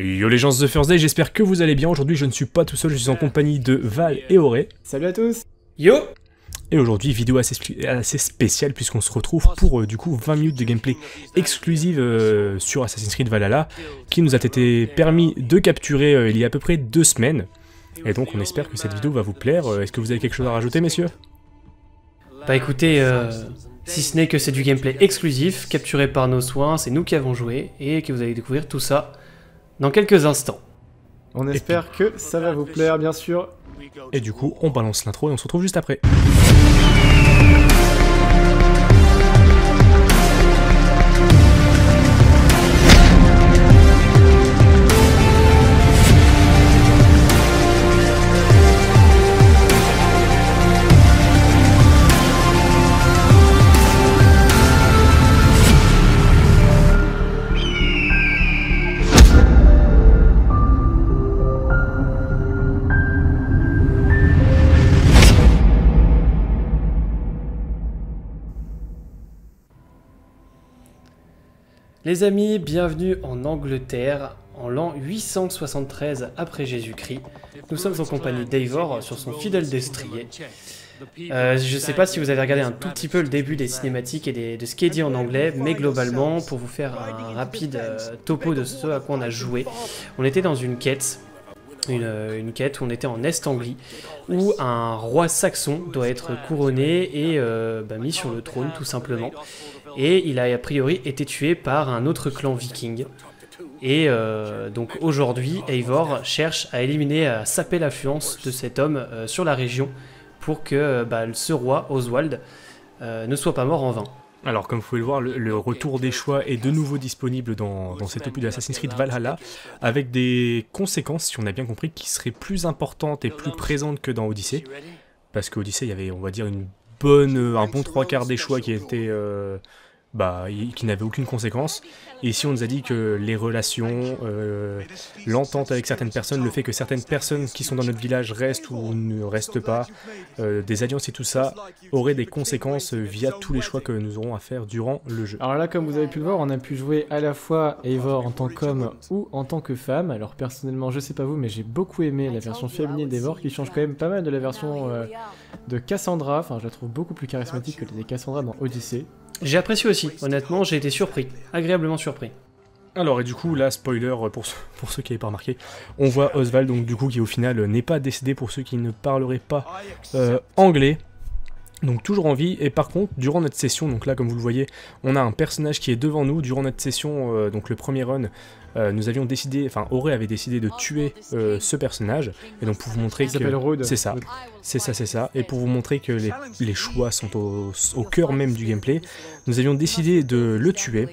Yo les gens de The First Day, j'espère que vous allez bien. Aujourd'hui, je ne suis pas tout seul, je suis en compagnie de Val et Auré. Salut à tous Yo Et aujourd'hui, vidéo assez, assez spéciale puisqu'on se retrouve pour euh, du coup 20 minutes de gameplay exclusive euh, sur Assassin's Creed Valhalla qui nous a été permis de capturer euh, il y a à peu près deux semaines. Et donc on espère que cette vidéo va vous plaire. Est-ce que vous avez quelque chose à rajouter messieurs? Bah écoutez, si ce n'est que c'est du gameplay exclusif, capturé par nos soins, c'est nous qui avons joué, et que vous allez découvrir tout ça dans quelques instants. On espère que ça va vous plaire, bien sûr. Et du coup, on balance l'intro et on se retrouve juste après. Les amis, bienvenue en Angleterre, en l'an 873 après Jésus-Christ. Nous sommes en compagnie d'Eivor sur son fidèle destrier. Euh, je ne sais pas si vous avez regardé un tout petit peu le début des cinématiques et de ce qui est dit en anglais, mais globalement, pour vous faire un rapide euh, topo de ce à quoi on a joué, on était dans une quête une, euh, une, quête où on était en Est-Anglie, où un roi saxon doit être couronné et bah, mis sur le trône tout simplement et il a a priori été tué par un autre clan viking. Et euh, donc aujourd'hui, Eivor cherche à éliminer, à saper l'influence de cet homme euh, sur la région pour que bah, ce roi, Oswald, euh, ne soit pas mort en vain. Alors, comme vous pouvez le voir, le, retour des choix est de nouveau disponible dans, dans cet opus de Assassin's Creed Valhalla, avec des conséquences, si on a bien compris, qui seraient plus importantes et plus présentes que dans Odyssey. Parce qu'Odyssey, il y avait, on va dire, une bonne, un bon trois quarts des choix qui étaient bah, qui n'avait aucune conséquence. Et ici, on nous a dit que les relations, euh, l'entente avec certaines personnes, le fait que certaines personnes qui sont dans notre village restent ou ne restent pas, euh, des alliances et tout ça, auraient des conséquences via tous les choix que nous aurons à faire durant le jeu. Alors là, comme vous avez pu le voir, on a pu jouer à la fois Eivor en tant qu'homme ou en tant que femme. Alors personnellement, je sais pas vous, mais j'ai beaucoup aimé la version féminine d'Eivor qui change quand même pas mal de la version euh, de Cassandra. Enfin, je la trouve beaucoup plus charismatique que les Cassandra dans Odyssey. J'ai apprécié aussi, honnêtement, j'ai été surpris, agréablement surpris. Alors, et du coup, là, spoiler pour, pour ceux qui n'avaient pas remarqué, on voit Oswald, donc du coup, qui au final n'est pas décédé pour ceux qui ne parleraient pas euh, anglais. Donc toujours en vie, et par contre, durant notre session, donc là comme vous le voyez, on a un personnage qui est devant nous, durant notre session, euh, donc le premier run, euh, nous avions décidé, enfin Auré avait décidé de tuer euh, ce personnage, et donc pour vous montrer que... C'est ça, c'est ça, c'est ça, et pour vous montrer que les, choix sont au, cœur même du gameplay, nous avions décidé de le tuer,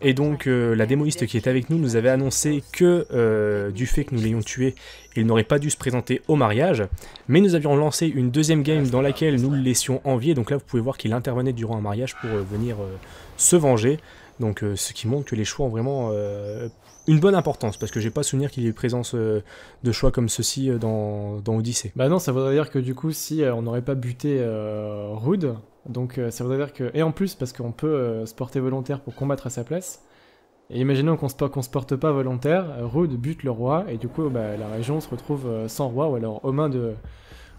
et donc euh, la démoïste qui était avec nous nous avait annoncé que du fait que nous l'ayons tué, il n'aurait pas dû se présenter au mariage, mais nous avions lancé une deuxième game dans laquelle nous le laissions envier, donc là vous pouvez voir qu'il intervenait durant un mariage pour venir se venger, donc ce qui montre que les choix ont vraiment une bonne importance, parce que j'ai pas souvenir qu'il y ait eu présence euh, de choix comme ceci euh, dans, dans, Odyssey. Bah non, ça voudrait dire que du coup, si euh, on n'aurait pas buté Rude, donc ça voudrait dire que... Et en plus, parce qu'on peut se porter volontaire pour combattre à sa place, et imaginons qu'on se, se porte pas volontaire, Rude bute le roi, et du coup, bah, la région se retrouve sans roi, ou alors aux mains de,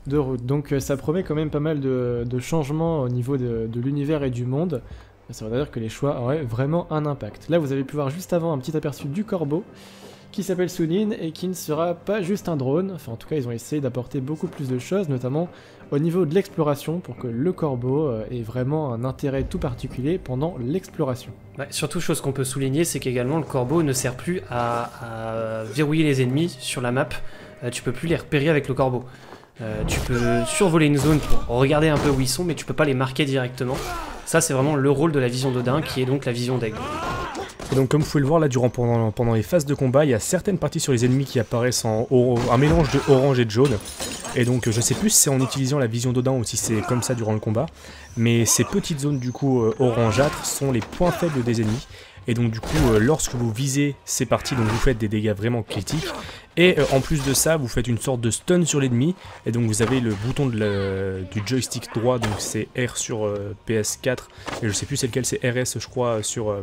de Rude. Donc ça promet quand même pas mal de, de changements au niveau de, de l'univers et du monde, ça veut dire que les choix auraient vraiment un impact. Là, vous avez pu voir juste avant un petit aperçu du corbeau, qui s'appelle Sunin et qui ne sera pas juste un drone. Enfin, en tout cas, ils ont essayé d'apporter beaucoup plus de choses, notamment au niveau de l'exploration, pour que le corbeau euh, ait vraiment un intérêt tout particulier pendant l'exploration. surtout, chose qu'on peut souligner, c'est qu'également le corbeau ne sert plus à, verrouiller les ennemis sur la map. Euh, tu peux plus les repérer avec le corbeau. Euh, tu peux survoler une zone pour regarder un peu où ils sont, mais tu peux pas les marquer directement. Ça, c'est vraiment le rôle de la vision d'Odin, qui est donc la vision d'aigle. Et donc comme vous pouvez le voir là durant pendant, pendant, les phases de combat, il y a certaines parties sur les ennemis qui apparaissent en un mélange de orange et de jaune. Et donc je sais plus si c'est en utilisant la vision d'Odin ou si c'est comme ça durant le combat. Mais ces petites zones du coup euh, orangeâtres sont les points faibles des ennemis. Et donc du coup, euh, lorsque vous visez ces parties, donc vous faites des dégâts vraiment critiques. Et euh, en plus de ça, vous faites une sorte de stun sur l'ennemi. Et donc vous avez le bouton du joystick droit, donc c'est R sur euh, PS4. Et je sais plus c'est lequel, c'est RS je crois sur...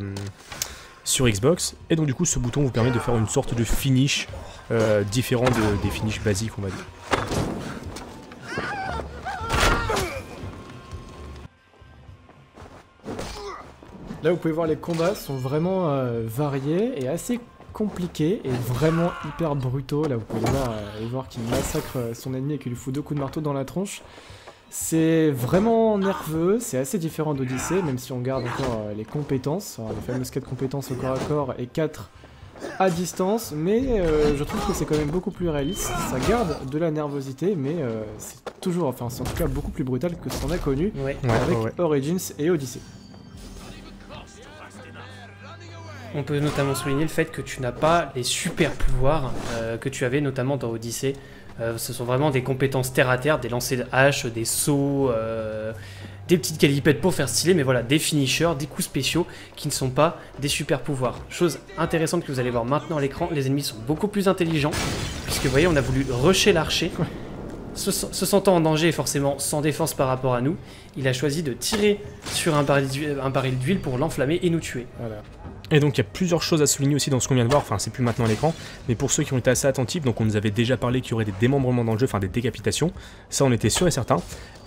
sur Xbox. Et donc du coup ce bouton vous permet de faire une sorte de finish euh, différent de- des finishes basiques on va dire. Là, vous pouvez voir les combats sont vraiment euh, variés et assez compliqués et vraiment hyper brutaux. Là, vous pouvez voir, euh, voir qu'il massacre son ennemi et qu'il lui fout deux coups de marteau dans la tronche. C'est vraiment nerveux, c'est assez différent d'Odyssée, même si on garde encore euh, les compétences, les fameuses 4 compétences au corps à corps et 4 à distance, mais euh, je trouve que c'est quand même beaucoup plus réaliste, ça garde de la nervosité, mais euh, c'est toujours, enfin c'est en tout cas beaucoup plus brutal que ce qu'on a connu Ouais. Avec ouais, ouais. Origins et Odyssey. On peut notamment souligner le fait que tu n'as pas les super pouvoirs euh, que tu avais notamment dans Odyssey. Euh, ce sont vraiment des compétences terre à terre, des lancers de hache, des sauts, euh, des petites calipettes pour faire stylé, mais voilà, des finishers, des coups spéciaux qui ne sont pas des super pouvoirs. Chose intéressante que vous allez voir maintenant à l'écran, les ennemis sont beaucoup plus intelligents, puisque vous voyez, on a voulu rusher l'archer. Se, se sentant en danger et forcément sans défense par rapport à nous, il a choisi de tirer sur un baril d'huile- un baril d'huile pour l'enflammer et nous tuer. Voilà. Et donc il y a plusieurs choses à souligner aussi dans ce qu'on vient de voir, enfin c'est plus maintenant à l'écran, mais pour ceux qui ont été assez attentifs, donc on nous avait déjà parlé qu'il y aurait des démembrements dans le jeu, enfin des décapitations, ça on était sûr et certain.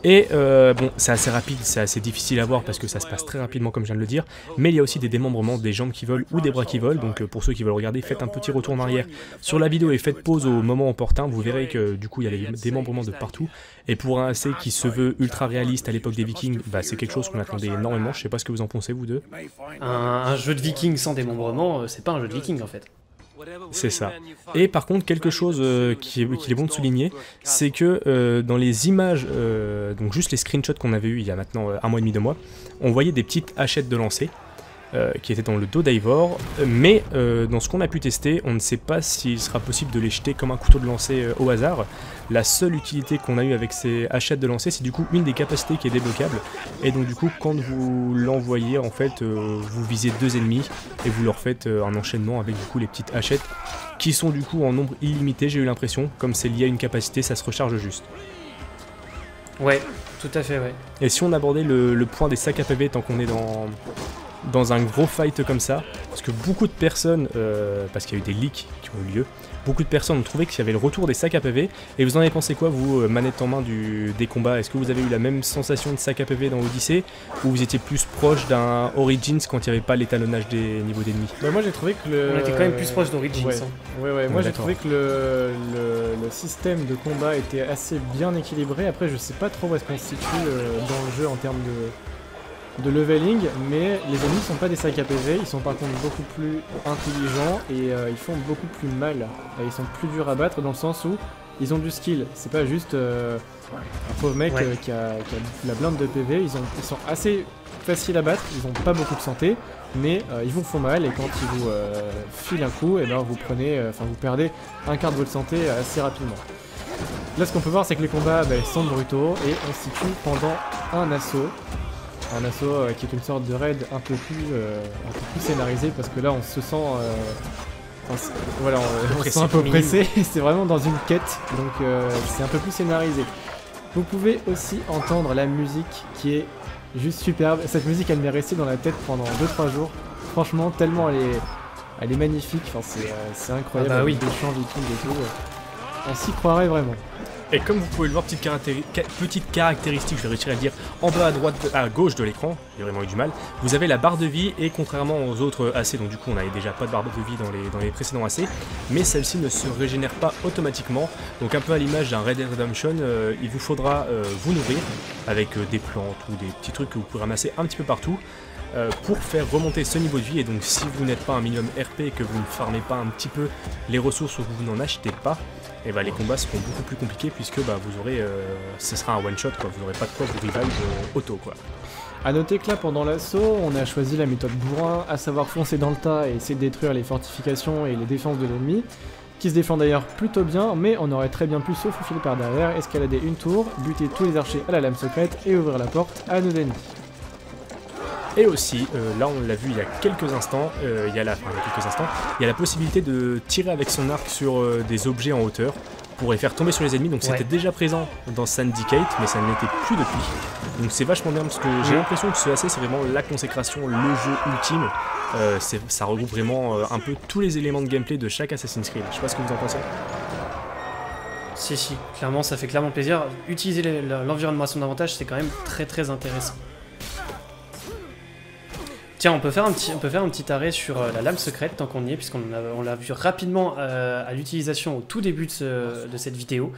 Et euh, bon, c'est assez rapide, c'est assez difficile à voir parce que ça se passe très rapidement comme je viens de le dire, mais il y a aussi des démembrements, des jambes qui volent ou des bras qui volent, donc euh, pour ceux qui veulent regarder, faites un petit retour en arrière sur la vidéo et faites pause au moment opportun, vous verrez que du coup il y a des démembrements de partout, et pour un AC qui se veut ultra réaliste à l'époque des vikings, bah, c'est quelque chose qu'on attendait énormément, je sais pas ce que vous en pensez vous deux. Un, un jeu de viking sans démembrement, euh, c'est pas un jeu de viking en fait. C'est ça. Et par contre, quelque chose euh, qui, est, qu'il est bon de souligner, c'est que euh, dans les images, euh, donc juste les screenshots qu'on avait eu il y a maintenant un mois et demi, deux mois, on voyait des petites hachettes de lancer euh, qui étaient dans le dos d'Ivor, mais euh, dans ce qu'on a pu tester, on ne sait pas s'il sera possible de les jeter comme un couteau de lancer euh, au hasard. La seule utilité qu'on a eu avec ces hachettes de lancer, c'est du coup une des capacités qui est débloquable, et donc du coup, quand vous l'envoyez, en fait, vous visez deux ennemis et vous leur faites un enchaînement avec du coup les petites hachettes qui sont du coup en nombre illimité, j'ai eu l'impression. Comme c'est lié à une capacité, ça se recharge juste. Ouais, tout à fait, ouais. Et si on abordait le, le point des sacs à PV tant qu'on est dans, dans un gros fight comme ça, parce que beaucoup de personnes, euh, parce qu'il y a eu des leaks qui ont eu lieu, beaucoup de personnes ont trouvé qu'il y avait le retour des sacs à PV. Et vous en avez pensé quoi, vous, euh, manette en main du, des combats? Est-ce que vous avez eu la même sensation de sac à PV dans Odyssey Ou vous étiez plus proche d'un Origins quand il n'y avait pas l'étalonnage des niveaux d'ennemis? Bah, moi j'ai trouvé que le. On était quand même plus proche d'Origins. Ouais, hein. ouais, ouais. Moi Ouais, j'ai trouvé que le, le, le système de combat était assez bien équilibré. Après, je sais pas trop où est-ce qu'on se situe euh, dans le jeu en termes de, de leveling, mais les ennemis sont pas des sacs à PV, ils sont par contre beaucoup plus intelligents et euh, ils font beaucoup plus mal. Ils sont plus durs à battre dans le sens où ils ont du skill. C'est pas juste euh, un pauvre mec Ouais. euh, qui, a, qui a la blinde de PV. Ils, ont, ils sont assez faciles à battre, ils ont pas beaucoup de santé, mais ils vous font mal et quand ils vous filent un coup, et ben vous prenez, enfin vous perdez un quart de votre santé assez rapidement. Là, ce qu'on peut voir, c'est que les combats bah, sont brutaux et on se situe pendant un assaut. Un assaut euh, qui est une sorte de raid un peu plus, euh, un peu plus scénarisé parce que là, on se sent, euh, enfin, c'est- voilà, on, on se pressé. sent un peu pressé. c'est vraiment dans une quête, donc euh, c'est un peu plus scénarisé. Vous pouvez aussi entendre la musique qui est juste superbe. Cette musique, elle m'est restée dans la tête pendant 2-3 jours. Franchement, tellement elle est, elle est magnifique. Enfin, c'est, euh, incroyable. Ah bah oui. Des chants vikings et tout. On s'y croirait vraiment. Et comme vous pouvez le voir, petite, caractéri- ca- petite caractéristique, je vais réussir à dire, en bas à droite, à gauche de l'écran, j'ai vraiment eu du mal, vous avez la barre de vie et contrairement aux autres AC, donc du coup on n'avait déjà pas de barre de vie dans les, précédents AC, mais celle-ci ne se régénère pas automatiquement, donc un peu à l'image d'un Red Dead Redemption, euh, il vous faudra euh, vous nourrir avec euh, des plantes ou des petits trucs que vous pourrez ramasser un petit peu partout. pour faire remonter ce niveau de vie et donc si vous n'êtes pas un minimum RP et que vous ne farmez pas un petit peu les ressources ou que vous n'en achetez pas, et bah les combats seront beaucoup plus compliqués puisque bah vous aurez euh, ce sera un one shot quoi, vous n'aurez pas de quoi vous revive auto quoi. A noter que là, pendant l'assaut, on a choisi la méthode bourrin, à savoir foncer dans le tas et essayer de détruire les fortifications et les défenses de l'ennemi, qui se défend d'ailleurs plutôt bien, mais on aurait très bien pu se faufiler par derrière, escalader une tour, buter tous les archers à la lame secrète et ouvrir la porte à nos ennemis. Et aussi, euh, là on l'a vu il y a quelques instants, euh, il y a la, enfin, il y a quelques instants, il y a la possibilité de tirer avec son arc sur euh, des objets en hauteur pour les faire tomber sur les ennemis. Donc Ouais. c'était déjà présent dans Syndicate, mais ça ne l'était plus depuis. Donc c'est vachement bien parce que j'ai l'impression que ce AC c'est vraiment la consécration, le jeu ultime ça regroupe vraiment un peu tous les éléments de gameplay de chaque Assassin's Creed. Je sais pas ce que vous en pensez. Si, si, clairement, ça fait clairement plaisir. Utiliser l'environnement à son avantage, c'est quand même très très intéressant. Tiens, on peut faire un petit, on arrêt sur euh, la lame secrète tant qu'on y est, puisqu'on l'a vu rapidement euh, à l'utilisation au tout début de, cette vidéo.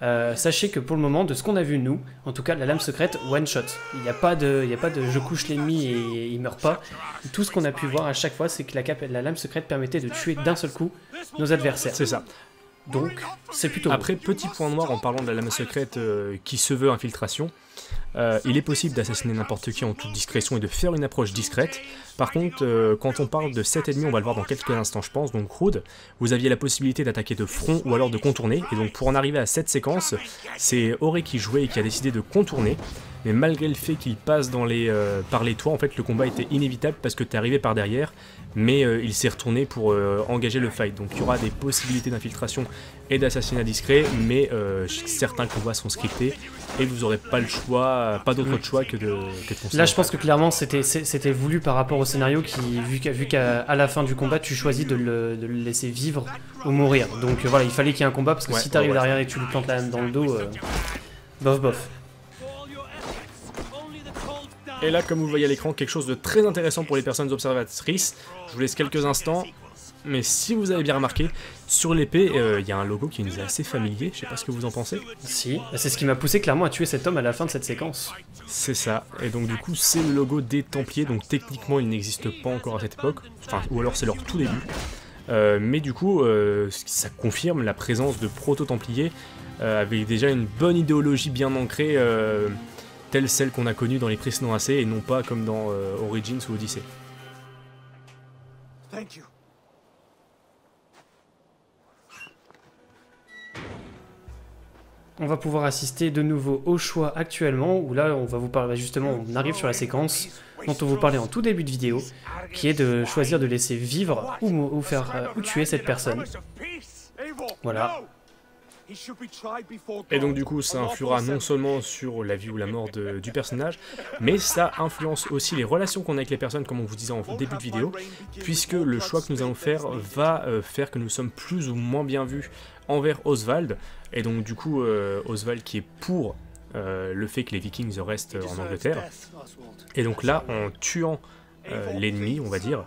Euh, sachez que pour le moment, de ce qu'on a vu nous, en tout cas, la lame secrète one shot. Il n'y a pas de, il a pas de, je couche l'ennemi et il meurt pas. Tout ce qu'on a pu voir à chaque fois, c'est que la, la lame secrète permettait de tuer d'un seul coup nos adversaires. C'est ça. Donc, c'est plutôt. Après, petit point noir en parlant de la lame secrète qui se veut infiltration. Euh, il est possible d'assassiner n'importe qui en toute discrétion et de faire une approche discrète. Par contre, euh, quand on parle de 7 ennemis, on va le voir dans quelques instants je pense, donc Rude, vous aviez la possibilité d'attaquer de front ou alors de contourner, et donc pour en arriver à cette séquence, c'est Auré qui jouait et qui a décidé de contourner, mais malgré le fait qu'il passe dans les, euh, par les toits, en fait le combat était inévitable parce que tu es arrivé par derrière, mais il s'est retourné pour engager le fight. Donc il y aura des possibilités d'infiltration et d'assassinat discret, mais certains combats sont scriptés, et vous n'aurez pas le choix, pas d'autre mm. choix que de, que Là, je pense que clairement, c'était voulu par rapport au scénario qui, vu qu'à la fin du combat, tu choisis de le, laisser vivre ou mourir. Donc euh, voilà, il fallait qu'il y ait un combat parce que si t'arrives derrière et que tu lui plantes la dans le dos, euh, bof bof. Et là, comme vous le voyez à l'écran, quelque chose de très intéressant pour les personnes observatrices. Je vous laisse quelques instants. Mais si vous avez bien remarqué, sur l'épée, euh, il y a un logo qui nous est assez familier, je sais pas ce que vous en pensez. Si, c'est ce qui m'a poussé clairement à tuer cet homme à la fin de cette séquence. C'est ça, et donc du coup c'est le logo des Templiers, donc techniquement il n'existe pas encore à cette époque, enfin, ou alors c'est leur tout début. Euh, mais du coup, euh, ça confirme la présence de proto-templiers avec déjà une bonne idéologie bien ancrée, telle celle qu'on a connue dans les précédents AC et non pas comme dans Origins ou Odyssey. Thank you. on va pouvoir assister de nouveau au choix actuellement, où là on va vous parler justement, on arrive sur la séquence dont on vous parlait en tout début de vidéo, qui est de choisir de laisser vivre ou, faire euh, ou tuer cette personne. Voilà. Et donc du coup ça influera non seulement sur la vie ou la mort du personnage, mais ça influence aussi les relations qu'on a avec les personnes comme on vous disait en début de vidéo, puisque le choix que nous allons faire va euh, faire que nous sommes plus ou moins bien vus envers Oswald, et donc du coup euh, Oswald qui est pour euh, le fait que les Vikings restent en Angleterre, et donc là en tuant l'ennemi on va dire,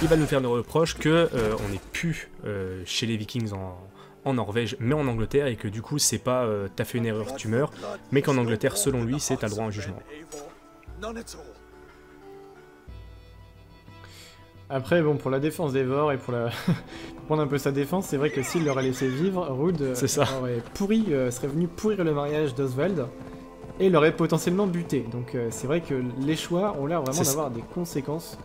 il va nous faire des reproches que on n'est plus chez les Vikings en, en Norvège, mais en Angleterre, et que du coup, c'est pas euh, t'as fait une erreur, tu meurs, mais qu'en Angleterre, selon lui, c'est t'as le droit à un jugement. Après, bon, pour la défense d'Evor et pour, la... prendre un peu sa défense, c'est vrai que s'il leur a laissé vivre, Rude euh, aurait pourri, euh, serait venu pourrir le mariage d'Oswald et l'aurait potentiellement buté. Donc c'est vrai que les choix ont l'air vraiment d'avoir des conséquences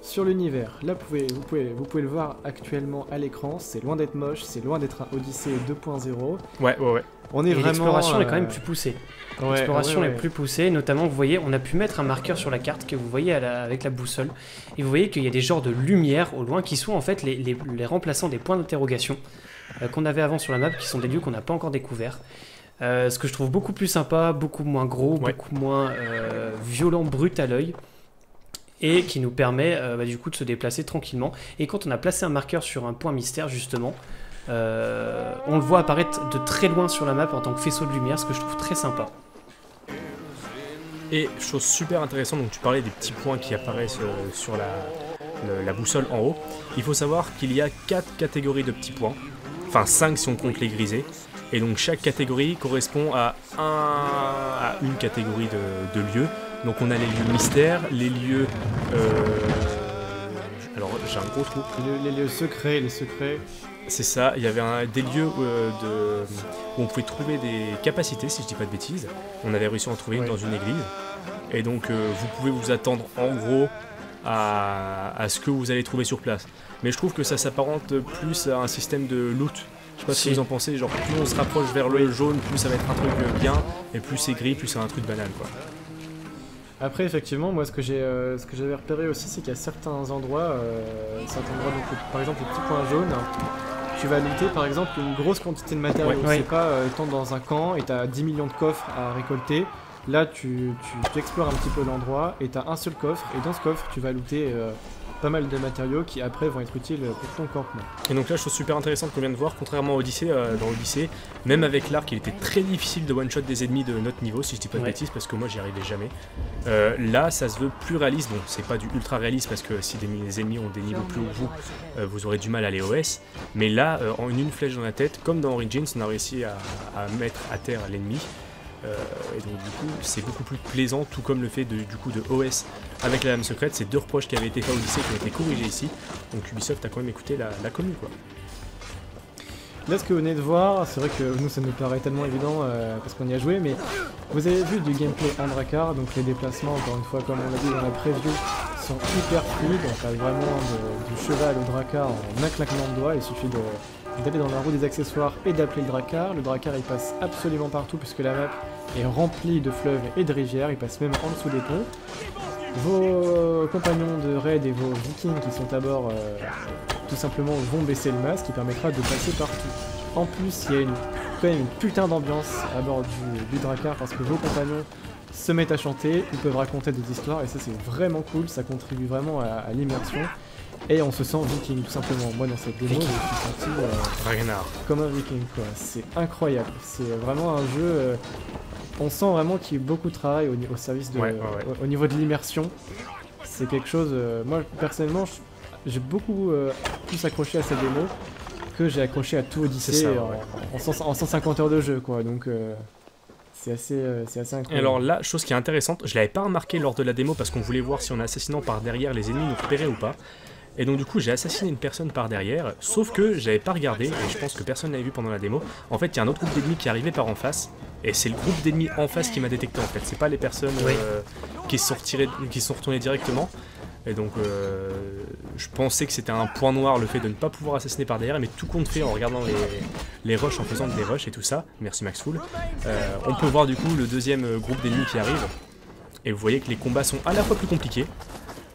sur l'univers. Là, vous pouvez, vous, pouvez, vous pouvez le voir actuellement à l'écran. C'est loin d'être moche, c'est loin d'être un Odyssey 2.0. Ouais, ouais, ouais. On est vraiment. L'exploration est quand même euh, plus poussée. L'exploration est plus poussée, notamment, vous voyez, on a pu mettre un marqueur sur la carte que vous voyez avec la boussole. Et vous voyez qu'il y a des genres de lumière au loin qui sont en fait les, les, remplaçants des points d'interrogation euh, qu'on avait avant sur la map, qui sont des lieux qu'on n'a pas encore découverts. Euh, ce que je trouve beaucoup plus sympa, beaucoup moins gros, beaucoup moins violent, brut à l'œil et qui nous permet euh, bah, du coup de se déplacer tranquillement. Et quand on a placé un marqueur sur un point mystère justement, euh, on le voit apparaître de très loin sur la map en tant que faisceau de lumière, ce que je trouve très sympa. Et chose super intéressante, donc tu parlais des petits points qui apparaissent euh, sur la, boussole en haut. Il faut savoir qu'il y a 4 catégories de petits points, enfin 5 si on compte les grisés. Et donc chaque catégorie correspond à, un, une catégorie de, de lieux. Donc on a les lieux mystères, les lieux... Euh, alors j'ai un gros trou. Les, lieux secrets, les secrets. C'est ça, il y avait des lieux euh, de, où on pouvait trouver des capacités, si je dis pas de bêtises. On avait réussi à en trouver une dans une église. Et donc euh, vous pouvez vous attendre en gros à, à, ce que vous allez trouver sur place. Mais je trouve que ça s'apparente plus à un système de loot. Je sais pas si vous en pensez, genre plus on se rapproche vers le jaune, plus ça va être un truc bien, et plus c'est gris, plus c'est un truc banal quoi. Après, effectivement, moi, ce que j'ai, euh, ce que j'avais repéré aussi, c'est qu'il y a certains endroits, euh, certains endroits, donc, par exemple, le petit point jaune, tu vas looter, par exemple, une grosse quantité de matériaux. C'est pas, euh, étant dans un camp et t'as 10 millions de coffres à récolter. Là, tu, tu, explores un petit peu l'endroit et t'as un seul coffre, et dans ce coffre, tu vas looter pas mal de matériaux qui après vont être utiles pour ton campement. Et donc là, chose super intéressante qu'on vient de voir, contrairement à Odyssey, euh, dans Odyssey, même avec l'arc, il était très difficile de one-shot des ennemis de notre niveau, si je dis pas de Ouais. bêtises, parce que moi j'y arrivais jamais. Euh, là, ça se veut plus réaliste, bon, c'est pas du ultra réaliste, parce que si des, les ennemis ont des niveaux plus hauts que vous, euh, vous aurez du mal à aller OS. Mais là, euh, en une flèche dans la tête, comme dans Origins, on a réussi à, à mettre à terre l'ennemi. Euh, et donc du coup, c'est beaucoup plus plaisant, tout comme le fait de, du coup de OS avec la lame secrète. C'est deux reproches qui avaient été faits au lycée qui ont été corrigés ici. Donc Ubisoft a quand même écouté la, la commune, quoi. Là, ce que vous venez de voir, c'est vrai que nous, ça nous paraît tellement évident euh, parce qu'on y a joué, mais vous avez vu du gameplay en Drakkar, donc les déplacements, encore une fois, comme on l'a dit dans la preview, sont hyper fluides. On passe vraiment du cheval au Drakkar en un claquement de doigts. Il suffit de- d'aller dans la roue des accessoires et d'appeler le Drakkar. Le Drakkar, il passe absolument partout puisque la map est remplie de fleuves et de rivières. Il passe même en dessous des ponts. Vos compagnons de raid et vos vikings qui sont à bord euh, tout simplement vont baisser le masque qui permettra de passer partout. En plus, il y a quand même une putain d'ambiance à bord du, Drakkar parce que vos compagnons se mettent à chanter, ils peuvent raconter des histoires et ça c'est vraiment cool, ça contribue vraiment à l'immersion. Et on se sent viking tout simplement. Moi dans cette démo, je me suis senti euh, comme un viking quoi. C'est incroyable. C'est vraiment un jeu. euh, on sent vraiment qu'il y a eu beaucoup de travail au, au service de, Ouais, ouais, ouais. Au, au niveau de l'immersion. C'est quelque chose. euh, moi personnellement, j'ai beaucoup euh, plus accroché à cette démo que j'ai accroché à tout Odyssey ça, en, ouais. en 100 en 150 heures de jeu quoi. Donc euh, c'est assez, euh, c'est assez Et incroyable. alors là, chose qui est intéressante, je l'avais pas remarqué lors de la démo parce qu'on voulait voir si en assassinant par derrière les ennemis nous repéraient ou pas. Et donc du coup j'ai assassiné une personne par derrière, sauf que j'avais pas regardé, et je pense que personne n'avait vu pendant la démo. En fait il y a un autre groupe d'ennemis qui arrivait par en face, et c'est le groupe d'ennemis en face qui m'a détecté en fait. C'est pas les personnes Oui. euh, qui, sont retirées- qui sont retournées directement. Et donc euh, je pensais que c'était un point noir le fait de ne pas pouvoir assassiner par derrière, mais tout compte fait en regardant les, les rushs, en faisant des rushs et tout ça, merci Max Full, euh, on peut voir du coup le deuxième euh, groupe d'ennemis qui arrive. Et vous voyez que les combats sont à la fois plus compliqués,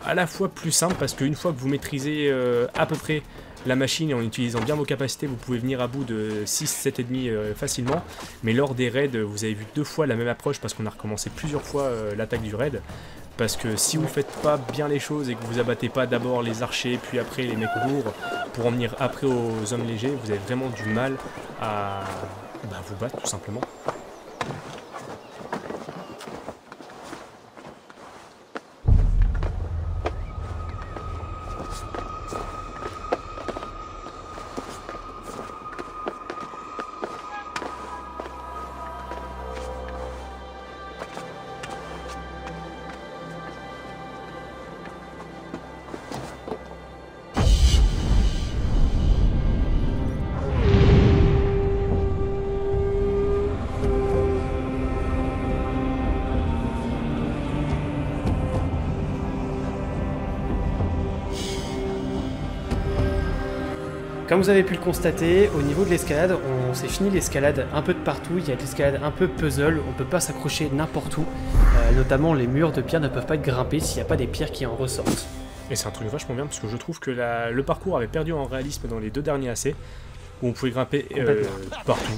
à la fois plus simples, parce qu'une fois que vous maîtrisez euh, à peu près la machine et en utilisant bien vos capacités, vous pouvez venir à bout de 6-7 ennemis euh, facilement. Mais lors des raids, vous avez vu deux fois la même approche parce qu'on a recommencé plusieurs fois euh, l'attaque du raid. Parce que si vous faites pas bien les choses et que vous abattez pas d'abord les archers, puis après les mecs lourds, pour en venir après aux hommes légers, vous avez vraiment du mal à bah, vous battre tout simplement. Comme vous avez pu le constater, au niveau de l'escalade, on s'est fini l'escalade un peu de partout. Il y a de l'escalade un peu puzzle, on peut pas s'accrocher n'importe où. Euh, notamment, les murs de pierre ne peuvent pas être grimpés s'il n'y a pas des pierres qui en ressortent. Et c'est un truc vachement bien parce que je trouve que la- le parcours avait perdu en réalisme dans les deux derniers AC où on pouvait grimper euh, partout.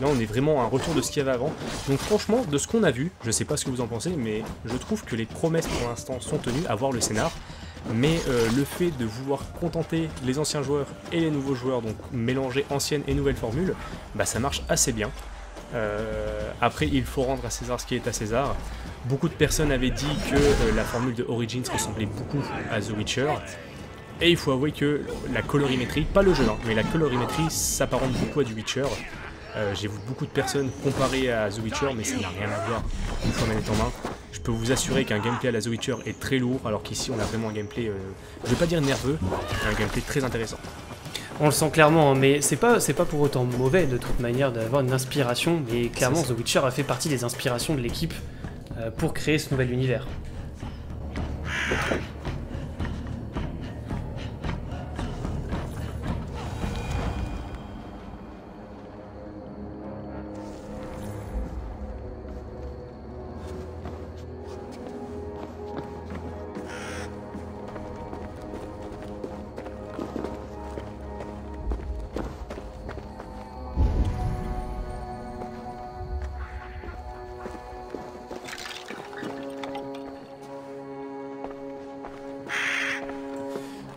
Là on est vraiment à un retour de ce qu'il y avait avant. Donc franchement, de ce qu'on a vu, je sais pas ce que vous en pensez, mais je trouve que les promesses pour l'instant sont tenues à voir le scénar. Mais euh, le fait de vouloir contenter les anciens joueurs et les nouveaux joueurs, donc mélanger anciennes et nouvelles formules, bah ça marche assez bien. Euh, après, il faut rendre à César ce qui est à César. Beaucoup de personnes avaient dit que euh, la formule de Origins ressemblait beaucoup à The Witcher. Et il faut avouer que la colorimétrie, pas le jeu, hein, mais la colorimétrie s'apparente beaucoup à du Witcher. J'ai vu beaucoup de personnes comparer à The Witcher, mais ça n'a rien à voir une fois manette en main. Je peux vous assurer qu'un gameplay à la The Witcher est très lourd, alors qu'ici on a vraiment un gameplay, euh, je vais pas dire nerveux, mais un gameplay très intéressant. On le sent clairement, hein, mais c'est pas, c'est pas pour autant mauvais de toute manière d'avoir une inspiration, mais clairement. The Witcher a fait partie des inspirations de l'équipe euh, pour créer ce nouvel univers.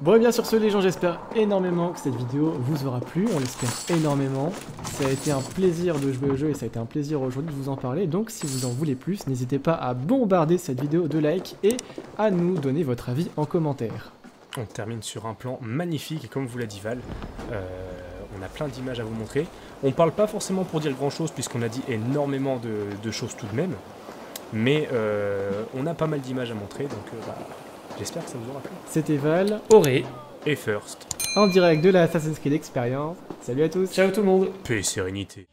Bon et bien sur ce les gens j'espère énormément que cette vidéo vous aura plu, on l'espère énormément. Ça a été un plaisir de jouer au jeu et ça a été un plaisir aujourd'hui de vous en parler, donc si vous en voulez plus, n'hésitez pas à bombarder cette vidéo de likes et à nous donner votre avis en commentaire. On termine sur un plan magnifique et comme vous l'a dit Val, euh, on a plein d'images à vous montrer. On parle pas forcément pour dire grand chose puisqu'on a dit énormément de, choses tout de même, mais euh, on a pas mal d'images à montrer donc euh, bah, J'espère que ça vous aura plu. C'était Val, Auré et First. En direct de la Assassin's Creed Experience. Salut à tous. Ciao tout le monde. Paix et sérénité.